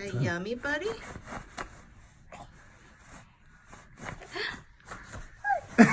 that yummy, buddy?